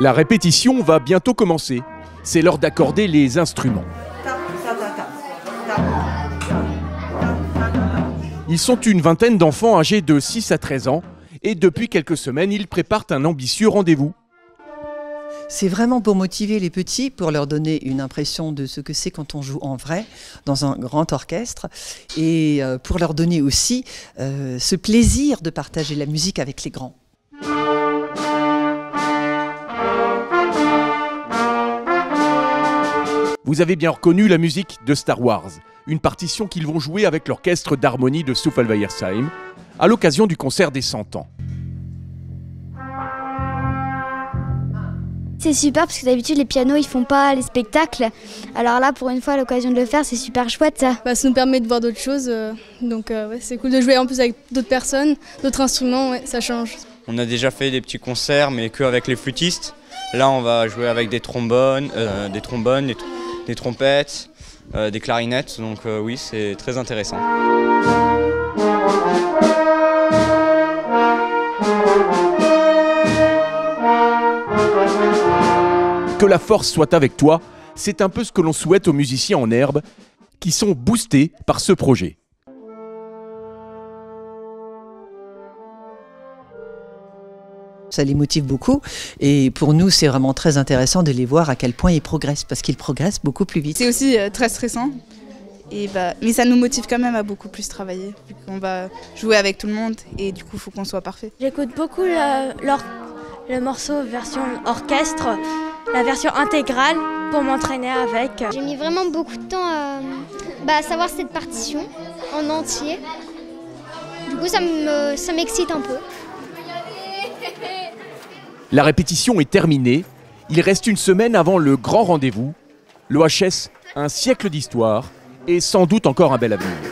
La répétition va bientôt commencer. C'est l'heure d'accorder les instruments. Ils sont une vingtaine d'enfants âgés de 6 à 13 ans et depuis quelques semaines, ils préparent un ambitieux rendez-vous. C'est vraiment pour motiver les petits, pour leur donner une impression de ce que c'est quand on joue en vrai dans un grand orchestre et euh, pour leur donner aussi euh, ce plaisir de partager la musique avec les grands. Vous avez bien reconnu la musique de Star Wars, une partition qu'ils vont jouer avec l'orchestre d'harmonie de Suffolk-Weiersheim à l'occasion du concert des 100 ans. C'est super parce que d'habitude les pianos ils font pas les spectacles. Alors là pour une fois l'occasion de le faire c'est super chouette ça. Bah, ça nous permet de voir d'autres choses euh, donc euh, c'est cool de jouer en plus avec d'autres personnes, d'autres instruments, ça change. On a déjà fait des petits concerts mais que avec les flûtistes. Là on va jouer avec des trombones, euh, des trombones, des, des trompettes, des clarinettes donc oui c'est très intéressant. Que la force soit avec toi, c'est un peu ce que l'on souhaite aux musiciens en herbe qui sont boostés par ce projet. Ça les motive beaucoup et pour nous c'est vraiment très intéressant de les voir à quel point ils progressent parce qu'ils progressent beaucoup plus vite. C'est aussi euh, très stressant et bah, mais ça nous motive quand même à beaucoup plus travailler vu qu'on va jouer avec tout le monde et du coup il faut qu'on soit parfait. J'écoute beaucoup le, le morceau version orchestre la version intégrale pour m'entraîner avec. J'ai mis vraiment beaucoup de temps à, bah, savoir cette partition en entier. Du coup, ça m'excite un peu. La répétition est terminée. Il reste une semaine avant le grand rendez-vous. L'OHS, un siècle d'histoire et sans doute encore un bel avenir.